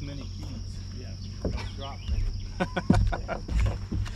as many keys. Yeah, don't drop.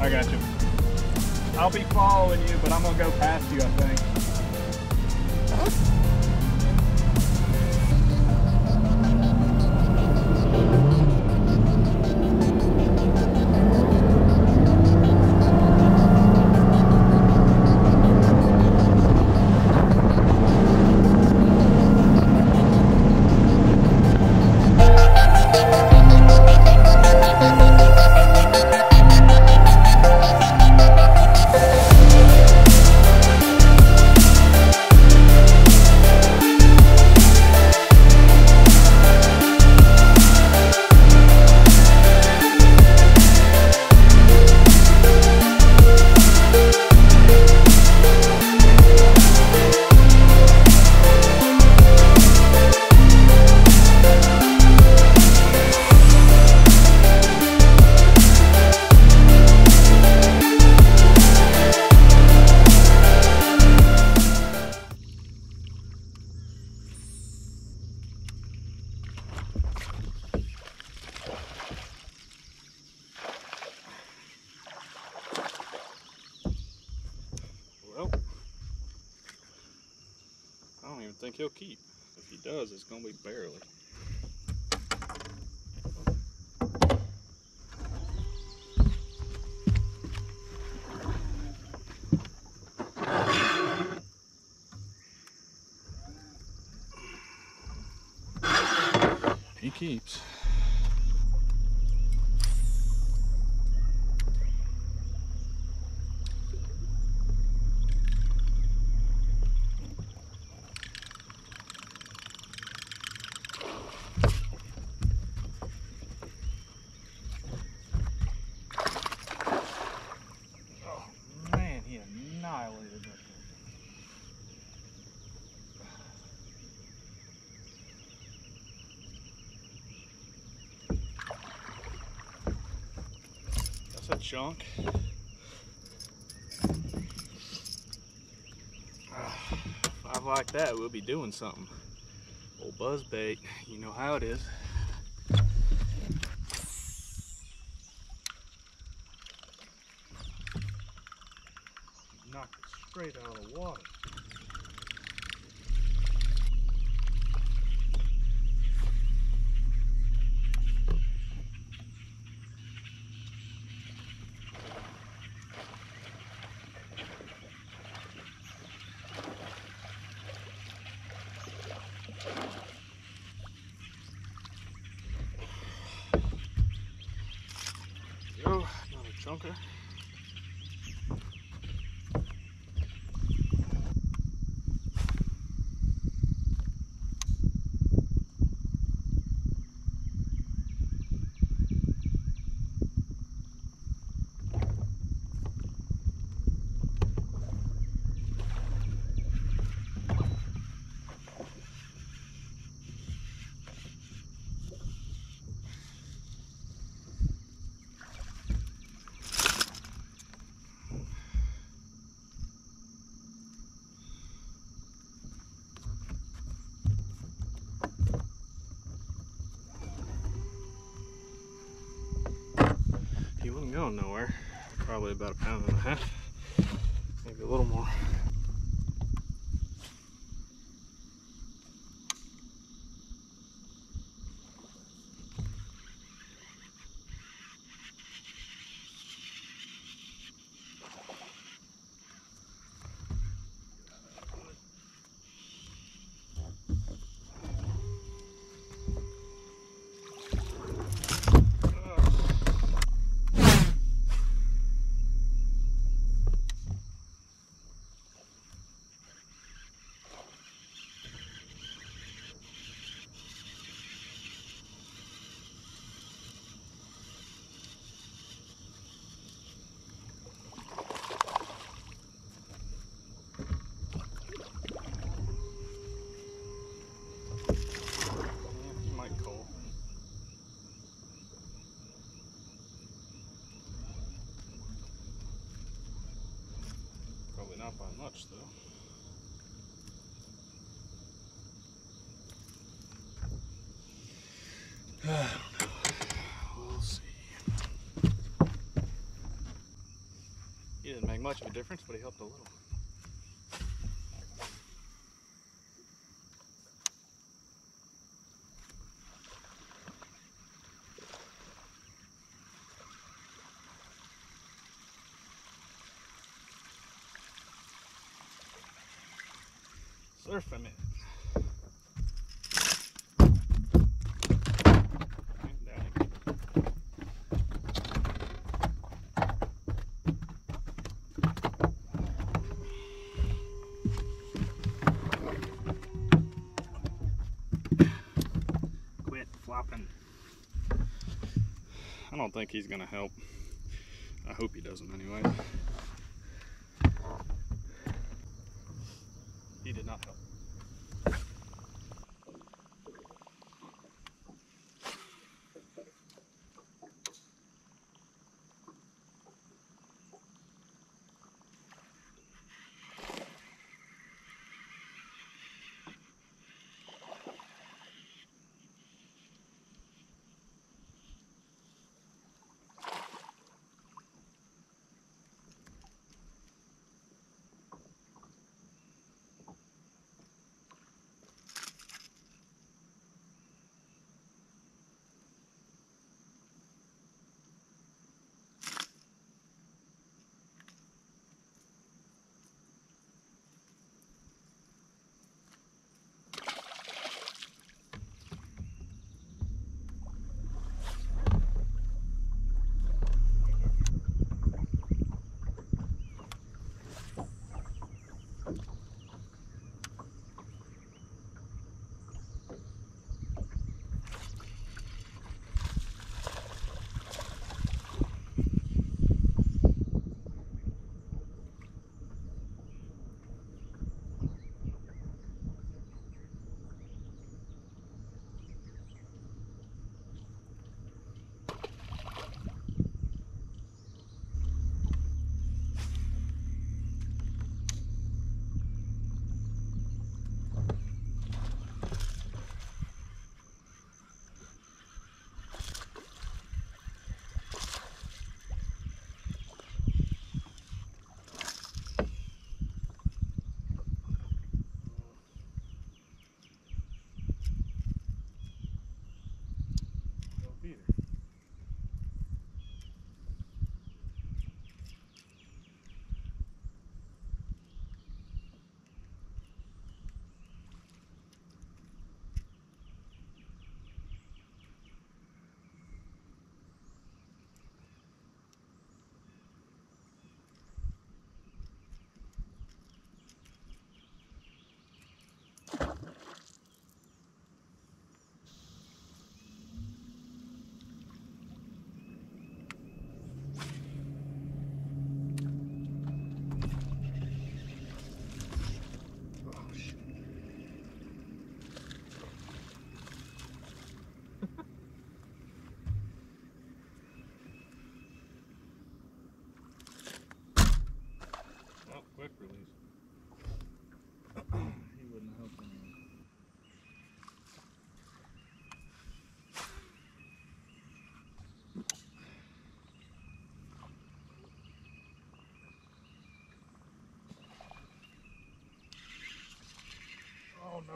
I got you. I'll be following you, but I'm gonna go past you, I think. Think he'll keep. If he does, it's gonna be barely. He keeps. That's a chunk. Ah, Five like that, we'll be doing something. Old buzz bait, you know how it is. Another going nowhere. Probably about a pound and a half. Maybe a little more. Not by much though. He didn't make much of a difference, but he helped a little. Surfing it. Quit flopping. I don't think he's gonna help. I hope he doesn't anyway. He did not help.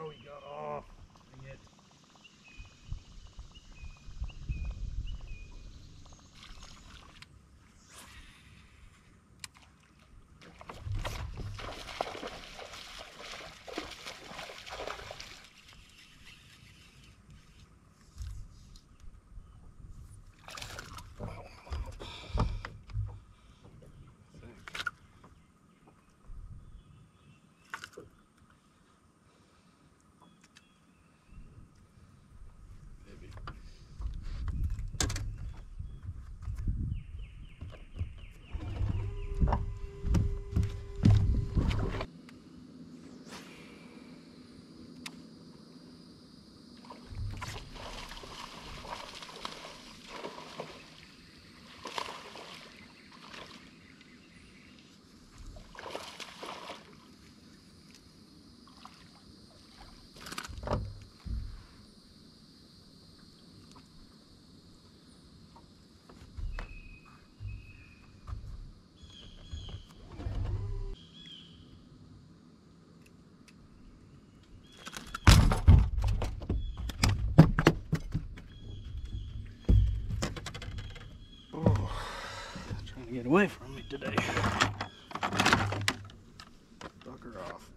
No, got. Get away from me today. Fucker off.